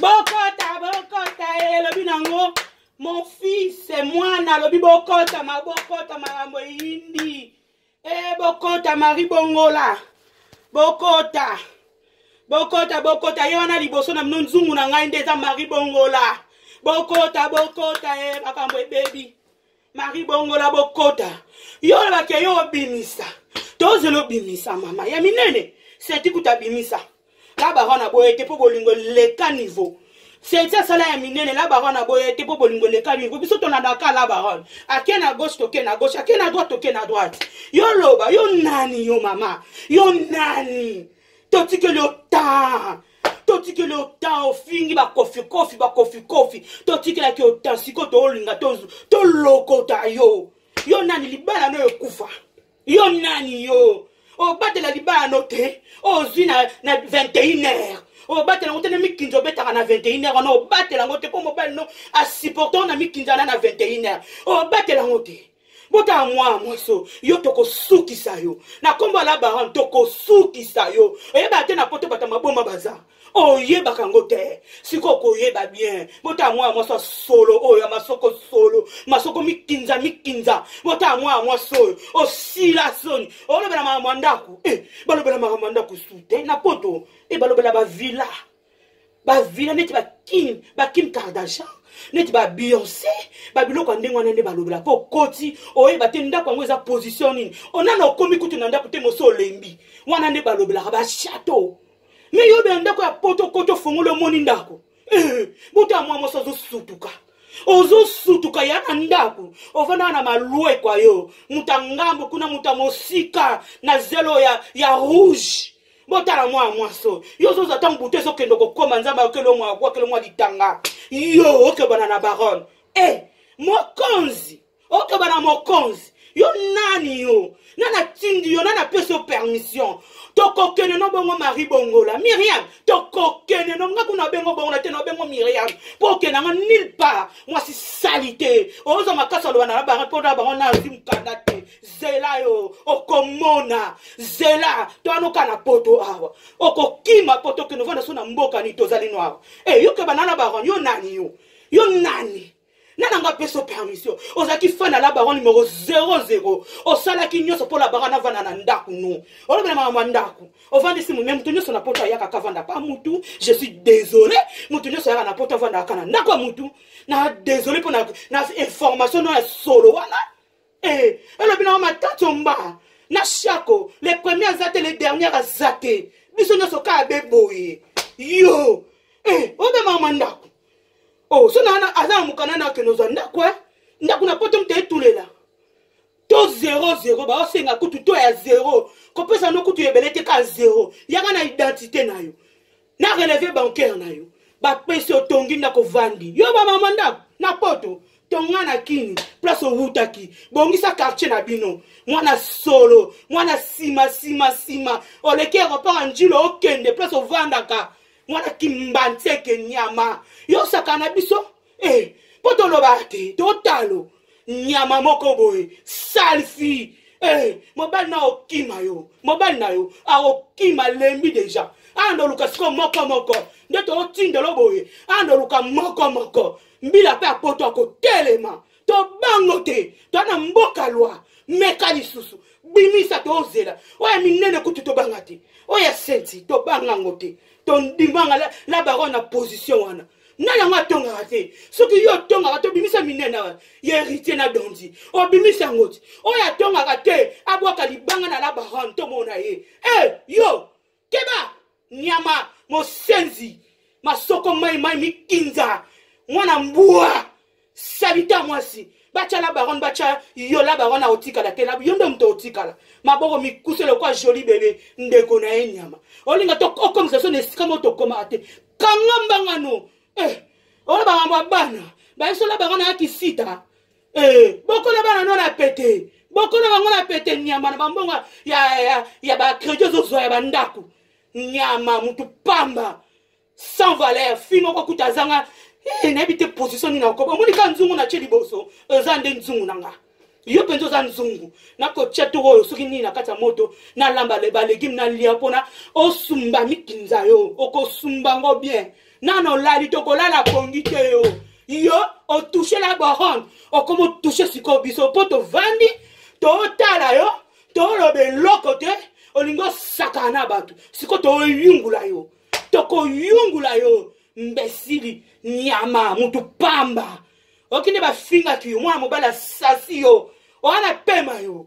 bokota bokota elobi nango mon fils mwana alobi bokotama bokota makambo eyindi e bokota mari bongola bokota bokota bokota ye wana liboso na bino nzungu na ngai nde eza mari bongola bokota bokota e makambo ebebi marie bongola bokota yo olobake yo obimisa tozela obimisa mama ya minene seti kuta abimisa la baron na boye te mpo bolingo eleka niveau seti asala ya minene la baron na boye te mpo bolingo eleka niveau biso tolandaka la baron ake na gauche toke na gauche ake na droite toke na droite yo loba yo nani yo mama yo nani totikeli yo temps totikeli yo ta ofingi bakofikofi bakofikofi totikelaki yo ta siko toolinga tolokota yo yo nani libala no ekufa yo nani yo obatela libala no te ozwi na, na 21 heure obatela yango te na mikinzi obetaka na 21 heure wana obatela yango te mpo mobali no asupporte yango na mikinzi wana na 21 heure obatela yango te botala mwana mwaso yo tokosukisa yo na nkombo ya labaran tokosukisa yo oyebaka te na poto bato maboma baza oyebaka yango te sikoyo koyeba bien botala mwana mwasi ya solo oyo ya masoko solo masoko mikinza mikinza botala mwana mwasi oyo osila soni olobela makambo ya ndako e eh, balobela makambo ya ndako su te na poto e eh, balobela bavila bavina neti bakim bakim kardashan neti babeyonce babiloko ya ndenge wana nde balobela mpo okoti oyeba te ndako yango eza position nini onana okomi kutu na ndako te mosi olembi wana nde balobelaka bachateau me yo obela ndako ya poto koto ofongoli omoni ndako eh, buta ya mwa mosi azosutuka ozosutuka ya na ndako ovandaka na malwekwa yo moto ya ngambo kuna moto ya mosika na zelo ya, ya rouge botala mwana mwasi oyo yo ozozwa ntango butu ezokende kokoma nzambe ayokeli omwa akwakeli omwa litanga yo okebana na barone e eh, mokonzi okebana mokonzi yo nani yo nani atindi yo nani apesi yo permission tokokende no bongo marie bongola miriam tokokende no nga kuna bengo bongola te nobengo miriam mpo okenda nga nil part mwasi sali te ozwa makasi aloba na bango mpo na bango nazwi mokanda te zela yo okomona zela toanoka na poto awa okokima poto okende ovanda so na mboka nini tozali no awa e eh, yoke banana baron yo nani yo yo nani nani yango apeso permission ozalaki fana la baron numero 00 osalaki nyonso mpo la baron navanda na ndako no olobela makambo ya ndako ovandisi me moto nyonso na poto ayaka ka avanda pa motu je suis désolé moto nyonso ayaka na poto avandaka na ndako ya motu na désolé mpo na information no ya solo wana Eh, elobi nango matato mba na shako le premier aza te le dernier aza te biso nyonso kaka beboye yo eh, obemaka ma ndako o oh, so naa aza na mokana na akende ozwa ndako e eh? ndako na poto mte etulela to zero zero baosenga kutu to ya zero kopesa no kutu ebele te kaka zero yaka na identité na yo na releve bancaire na yo bapesi otongi ndako vandi yo bamama ndako na poto tonga na kini place owutaki bongisa quartier na bino mwana solo mwana nsima nsima nsima oleki aeroport ya njilo okende place ovandaka mwana kimbanseke nyama yosaka na biso Eh, mpo tolobaka te totalo nyama moko boye salfi eh, mobali na okima yo mobali na yo akokima alembi deja anda oluka siko moko moko nde tootindelo boye anda oluka moko moko mbila mpe apoto akotelema tobango te toa na mboka lwa meka lisusu bimisa tozela oyo ya minene kutu tobanga te oyo ya senti tobanga yango te tondimanga la baron na position wana nani yango atongaka te soki yo otongaka te obimisa minene awa ya héritier na dondi obimisa yango ti oyo atongaka te abwaka libanga na la baronne tomona ye e yo keba nyama mosenzi masoko mai mai mikinza mwana mbua salita mwasi batya la baronne batya yo la baronne aotikala te yo nde moto otikala maboko mikuse lokola joli bebe ndeko na ye nyama olinga okomisa so na esika mo tokomaka te kanga mbangano eh, oyo bakambo ya bana bayesola baronne ayaki sita Eh, bokola bana no na pete bokola bango na pete nyama na bambongo ya, ya, ya bacredit ozozwa ya bandako nyama mutu pamba sans valeur fi moko kuta azanga eh, nayebi te position nini akoba omoni ka nzungu na tie liboso eza nde nzungu na nga yo mpenza oza nzungu nakotya toko oyo soki nini na kati ya moto nalamba balegume nalia mpona osumba mikinza yo okosumba ngo bien nano olali tokolala pongi te yo yo otouche la baronne okoma otouche sikoyo biso mpo tovandi totala yo toloba eloko te olingi osakana na bato sikoyo toyungula yo tokoyungula yo mbesili nyama mutu pamba okende bafingaki yo mwana mobali asasi yo wana pema yo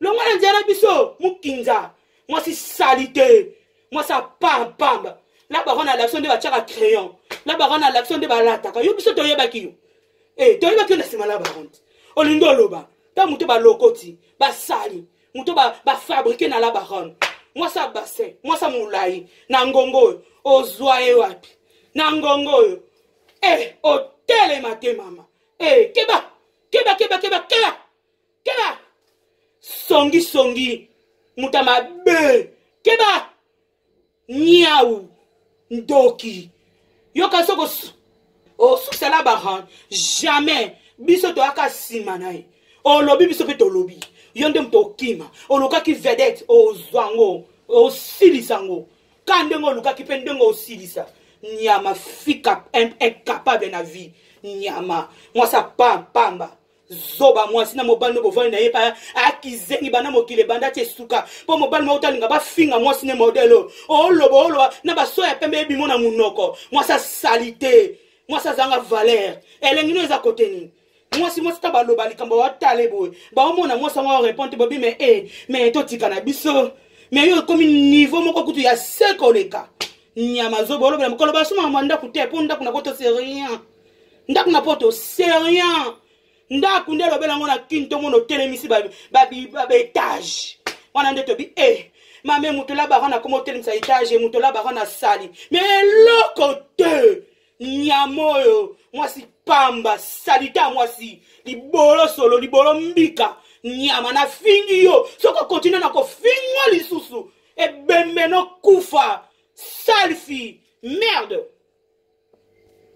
longo na nzela na biso mokinza mwasi salite mwasi apampamba na bango na laction nde batyaka crayon na bango na laction nde balataka yo biso toyebaki yo e toyebaki yo na nsima na bango te olingi oloba mpe moto balokoti basali moto bafabrike ba na la baronne mwasi ya bassin mwasi ya molai na ngongo oyo ozwa ye wapi na ngongo oyo e otelema te mama e keba keba keba keba keba keba songi songi muta mabe keba niau ndoki yoka soko osukisa la baran jamais biso toyaka nsima na ye olobi biso mpe tolobi yo nde moto okima olukaki vedete ozwa ngo osilisa ngo ka ndenge olukaki mpe ndenge osilisa nyama fika incapable na vie nyama mwasa pam pamba zoba mwasi na mobali no bovandi na ye pa akizengi banda mokili ebanda ti esuka mpo mobali moko talinga bafinga mwasi ne modele oyo oloba oloba na baso ya pembe ebimo na monoko mwasi asali te mwasi azanga valeur elengi no eza kote nini mwasi mwasi ta baloba likambo batale boye baomona mwasi yango areponde bobi me e eh, me totika na biso me yo ekomi niveau moko kutu ya se koleka nyama zoba olobela mokolo basomaka mwa ndako te mpo ndako na kotosi rien ndako na poto c'est rien ndako nde elobela yango na kini tomona otelemisi baetage wana nde tobi e eh, mame moto labaran akoma otelemisa etage moto labaran asali me eloko te nyama oyo mwasi pamba salita mwasi libolo solo libolo mbika nyama nafingi yo soki okontinue na kofingwa lisusu ebembe nokufa salfi merde